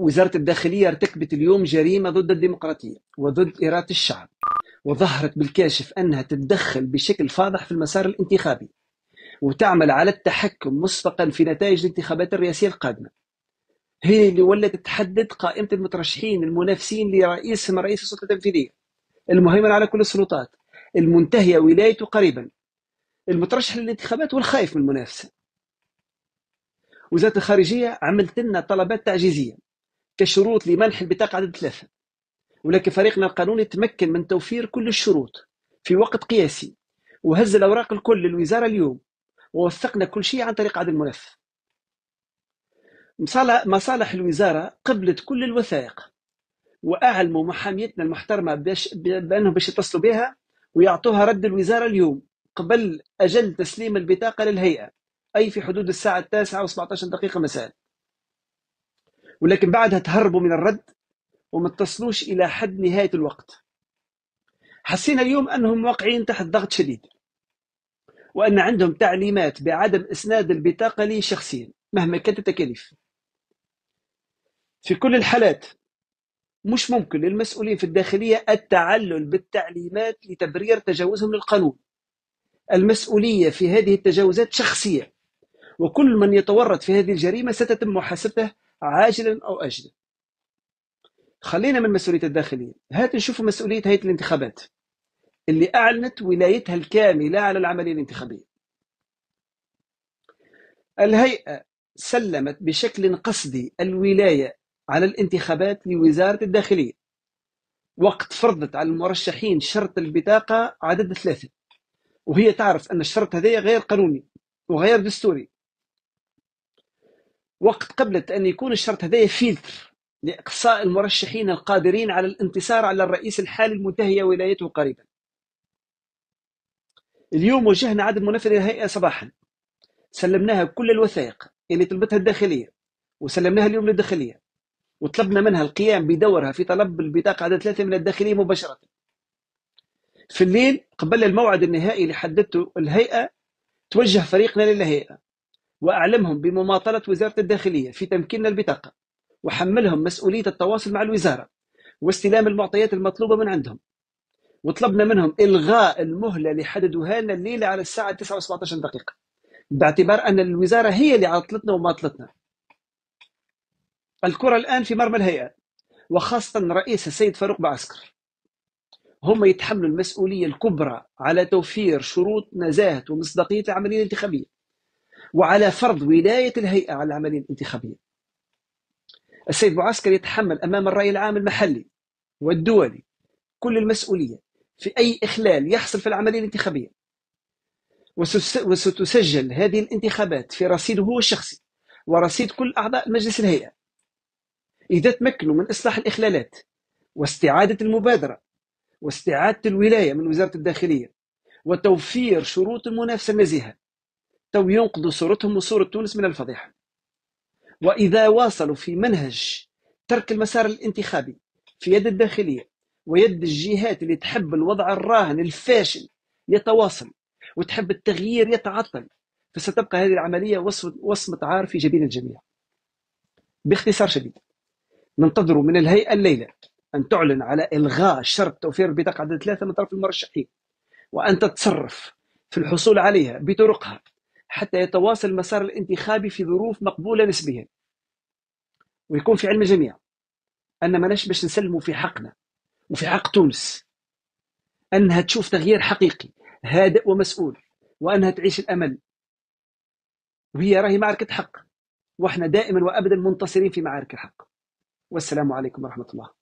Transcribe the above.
وزارة الداخلية ارتكبت اليوم جريمة ضد الديمقراطية وضد إرادة الشعب وظهرت بالكاشف أنها تتدخل بشكل فاضح في المسار الانتخابي وتعمل على التحكم مسبقا في نتائج الانتخابات الرئاسية القادمة. هي اللي ولت تحدد قائمة المترشحين المنافسين لرئيس من رئيس السلطة التنفيذية. المهيمن على كل السلطات المنتهية ولايته قريبا. المترشح للانتخابات والخايف من المنافسة. وزارة الخارجية عملت لنا طلبات تعجيزية. كشروط لمنح البطاقة عدد ثلاثة. ولكن فريقنا القانوني تمكن من توفير كل الشروط في وقت قياسي. وهز الأوراق الكل للوزارة اليوم. ووثقنا كل شيء عن طريق عدد الملف مصالح الوزارة قبلت كل الوثائق. وأعلموا محاميتنا المحترمة باش بأنهم باش يتصلوا بها ويعطوها رد الوزارة اليوم قبل أجل تسليم البطاقة للهيئة. أي في حدود الساعة التاسعة و17 دقيقة مساء. ولكن بعدها تهربوا من الرد وما اتصلوش إلى حد نهاية الوقت. حسينا اليوم أنهم واقعين تحت ضغط شديد وأن عندهم تعليمات بعدم إسناد البطاقة لي شخصيا مهما كانت التكاليف. في كل الحالات مش ممكن للمسؤولين في الداخلية التعلل بالتعليمات لتبرير تجاوزهم للقانون. المسؤولية في هذه التجاوزات شخصية وكل من يتورط في هذه الجريمة ستتم محاسبته عاجلا أو آجلا. خلينا من مسؤولية الداخلية. هات نشوف مسؤولية هيئة الانتخابات اللي أعلنت ولايتها الكاملة على العملية الانتخابية. الهيئة سلمت بشكل قصدي الولاية على الانتخابات لوزارة الداخلية. وقت فرضت على المرشحين شرط البطاقة عدد ثلاثة. وهي تعرف أن الشرط هذا غير قانوني وغير دستوري. وقت قبلت أن يكون الشرط هذا فيلتر لإقصاء المرشحين القادرين على الانتصار على الرئيس الحالي المنتهية ولايته قريبا. اليوم وجهنا عدد منفذ الهيئة صباحا. سلمناها كل الوثائق اللي طلبتها الداخلية وسلمناها اليوم للداخلية وطلبنا منها القيام بدورها في طلب البطاقة عدد ثلاثة من الداخلية مباشرة. في الليل قبل الموعد النهائي اللي حددته الهيئة توجه فريقنا للهيئة. وأعلمهم بمماطلة وزارة الداخلية في تمكين البطاقة وحملهم مسؤولية التواصل مع الوزارة واستلام المعطيات المطلوبة من عندهم. وطلبنا منهم إلغاء المهلة اللي حددوها لنا الليلة على الساعة 9 و17 دقيقة باعتبار أن الوزارة هي اللي عطلتنا وماطلتنا. الكرة الآن في مرمى الهيئة وخاصة رئيس السيد فاروق بعسكر. هم يتحملوا المسؤولية الكبرى على توفير شروط نزاهة ومصداقية العملية الانتخابية. وعلى فرض ولاية الهيئة على العملية الانتخابية. السيد معسكر يتحمل أمام الرأي العام المحلي والدولي كل المسؤولية في أي إخلال يحصل في العملية الانتخابية. وستسجل هذه الانتخابات في رصيده هو الشخصي ورصيد كل أعضاء مجلس الهيئة. إذا تمكنوا من إصلاح الإخلالات واستعادة المبادرة واستعادة الولاية من وزارة الداخلية وتوفير شروط المنافسة النزيهة تو ينقذوا صورتهم وصورة تونس من الفضيحة. وإذا واصلوا في منهج ترك المسار الانتخابي في يد الداخلية ويد الجهات اللي تحب الوضع الراهن الفاشل يتواصل وتحب التغيير يتعطل فستبقى هذه العملية وصمة عار في جبين الجميع. باختصار شديد ننتظر من الهيئة الليلة أن تعلن على إلغاء شرط توفير البطاقة عدد ثلاثة من طرف المرشحين وأن تتصرف في الحصول عليها بطرقها. حتى يتواصل المسار الانتخابي في ظروف مقبولة نسبيا. ويكون في علم الجميع أن ما باش نسلموا في حقنا. وفي حق تونس. أنها تشوف تغيير حقيقي هادئ ومسؤول. وأنها تعيش الأمل. وهي راهي معركة حق. وإحنا دائما وأبدا منتصرين في معارك الحق. والسلام عليكم ورحمة الله.